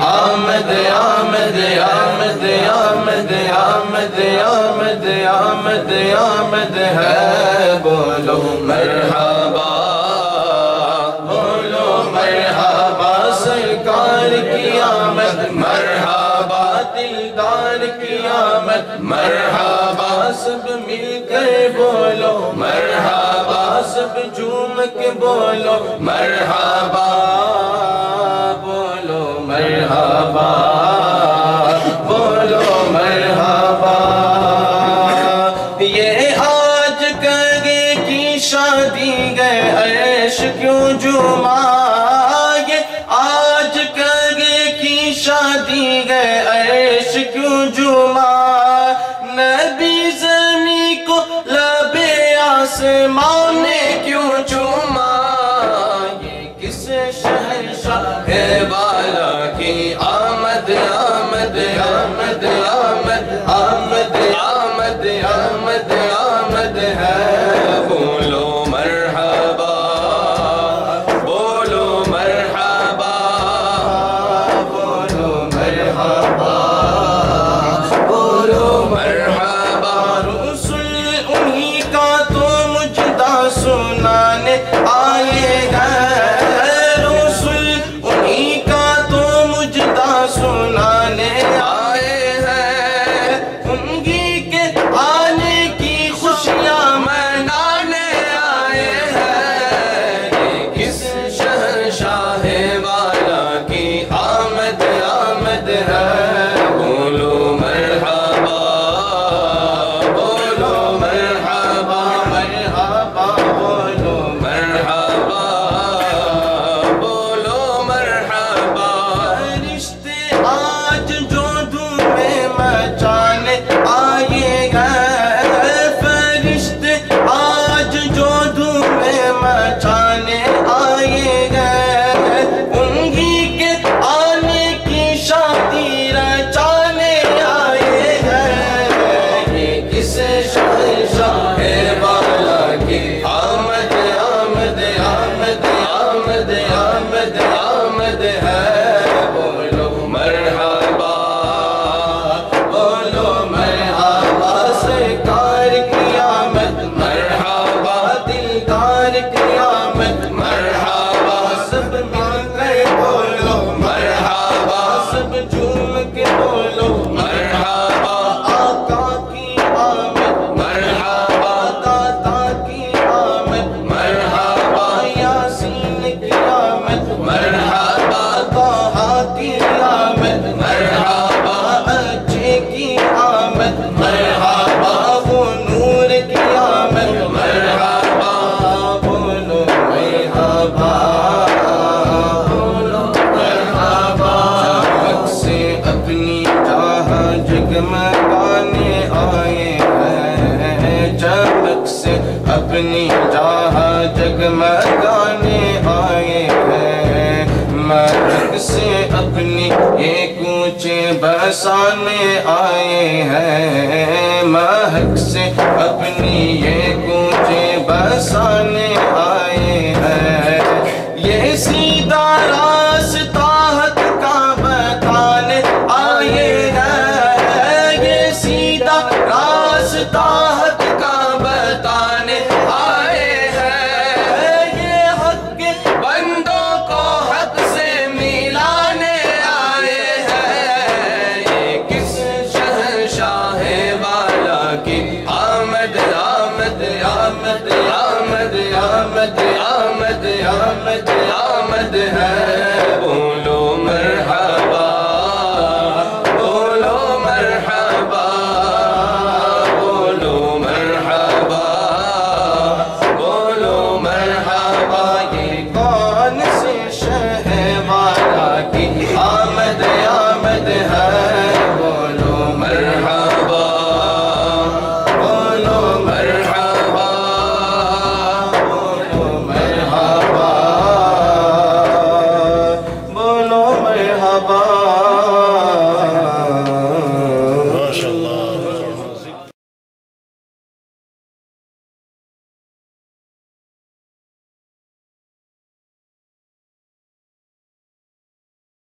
آمد آمد آمد آمد آمد آمد آمد آمد ہے، بولو مرحبا بولو مرحبا، سرکار کی آمد مرحبا دلدار کی آمد مرحبا سب مل کر بولو، مرحبا سب جوم کے بولو، مرحبا بولو مرحبا بولو یہ آج کرگے کی شادی گئے کیوں آج کی شادی گئے 안녕하세요. اپنی راہ جگمگانے آئے ہیں۔ مرک سے اپنی یہ کونچے بسانے آئے ہیں۔ مہک سے اپنی یہ کونچے بسانے آئے ہیں۔ یہ سیدھا راہ سمجھ آمد ہے۔ بولو مرحبا۔ بولو مرحبا۔ بولو مرحبا۔ بولو مرحبا۔ یہ کون سی شہ والا کی؟ آمد آمد ہے۔